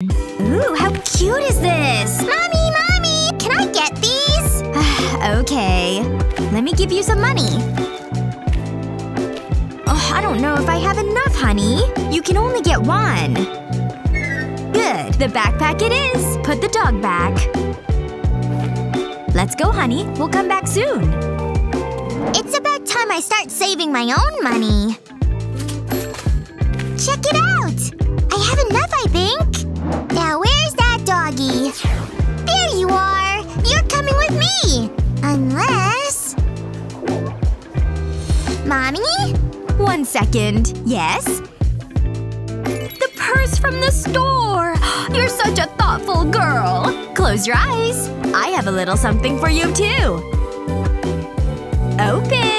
Ooh, how cute is this? Mommy, mommy! Can I get these? okay. Let me give you some money. Oh, I don't know if I have enough, honey. You can only get one. Good. The backpack it is. Put the dog back. Let's go, honey. We'll come back soon. It's about time I start saving my own money. You are! You're coming with me! Unless… Mommy? One second. Yes? The purse from the store! You're such a thoughtful girl! Close your eyes. I have a little something for you, too. Open!